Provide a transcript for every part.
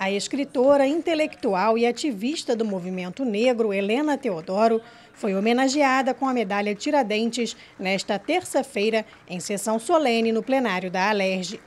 A escritora, intelectual e ativista do movimento negro, Helena Teodoro, foi homenageada com a medalha Tiradentes nesta terça-feira, em sessão solene no plenário da Alerj.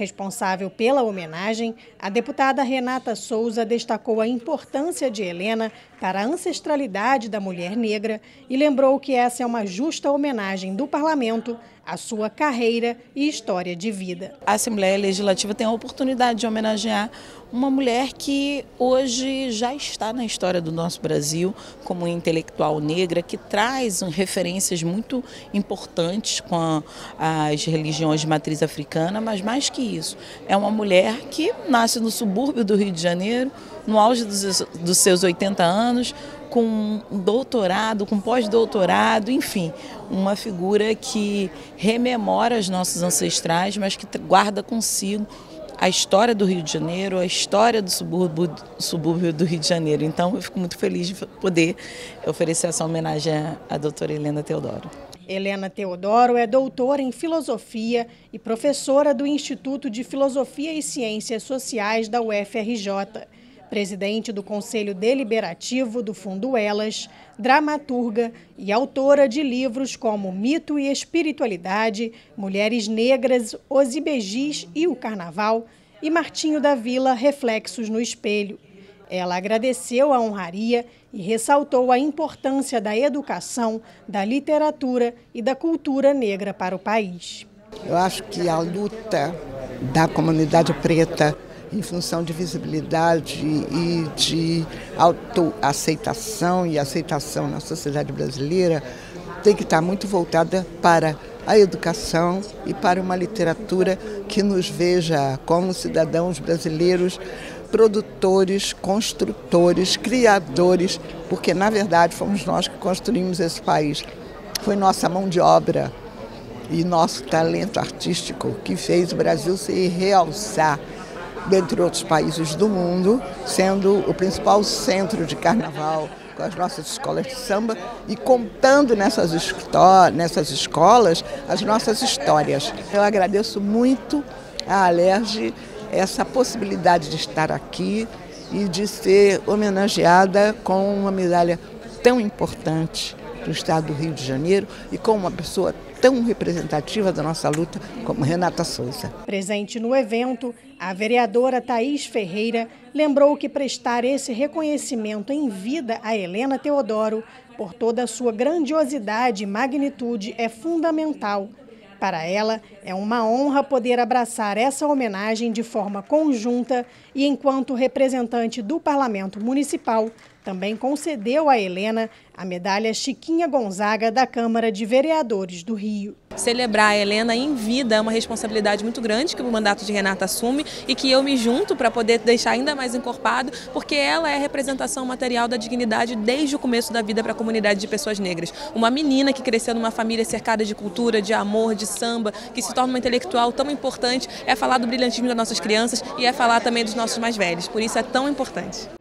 Responsável pela homenagem, a deputada Renata Souza destacou a importância de Helena para a ancestralidade da mulher negra e lembrou que essa é uma justa homenagem do parlamento à sua carreira e história de vida. A Assembleia Legislativa tem a oportunidade de homenagear uma mulher que hoje já está na história do nosso Brasil como intelectual negra, que traz referências muito importantes com as religiões de matriz africana, mas mais que isso, é uma mulher que nasce no subúrbio do Rio de Janeiro, no auge dos, seus 80 anos, com doutorado, com pós-doutorado, enfim, uma figura que rememora os nossos ancestrais, mas que guarda consigo a história do Rio de Janeiro, a história do subúrbio, subúrbio do Rio de Janeiro. Então, eu fico muito feliz de poder oferecer essa homenagem à doutora Helena Teodoro. Helena Teodoro é doutora em filosofia e professora do Instituto de Filosofia e Ciências Sociais da UFRJ presidente do Conselho Deliberativo do Fundo Elas, dramaturga e autora de livros como Mito e Espiritualidade, Mulheres Negras, Os Ibejis e o Carnaval, e Martinho da Vila, Reflexos no Espelho. Ela agradeceu a honraria e ressaltou a importância da educação, da literatura e da cultura negra para o país. Eu acho que a luta da comunidade preta em função de visibilidade e de autoaceitação e aceitação na sociedade brasileira, tem que estar muito voltada para a educação e para uma literatura que nos veja como cidadãos brasileiros produtores, construtores, criadores, porque na verdade fomos nós que construímos esse país. Foi nossa mão de obra e nosso talento artístico que fez o Brasil se realçar dentre outros países do mundo, sendo o principal centro de carnaval com as nossas escolas de samba e contando nessas, nessas escolas as nossas histórias. Eu agradeço muito à Alerj essa possibilidade de estar aqui e de ser homenageada com uma medalha tão importante do estado do Rio de Janeiro e com uma pessoa tão representativa da nossa luta como Renata Souza. Presente no evento, a vereadora Thaís Ferreira lembrou que prestar esse reconhecimento em vida a Helena Teodoro por toda a sua grandiosidade e magnitude é fundamental. Para ela, é uma honra poder abraçar essa homenagem de forma conjunta e, enquanto representante do Parlamento Municipal, também concedeu a Helena a medalha Chiquinha Gonzaga da Câmara de Vereadores do Rio. Celebrar a Helena em vida é uma responsabilidade muito grande que o mandato de Renata assume e que eu me junto para poder deixar ainda mais encorpado, porque ela é a representação material da dignidade desde o começo da vida para a comunidade de pessoas negras. Uma menina que cresceu numa família cercada de cultura, de amor, de samba, que se torna uma intelectual tão importante, é falar do brilhantismo das nossas crianças e é falar também dos nossos mais velhos. Por isso é tão importante.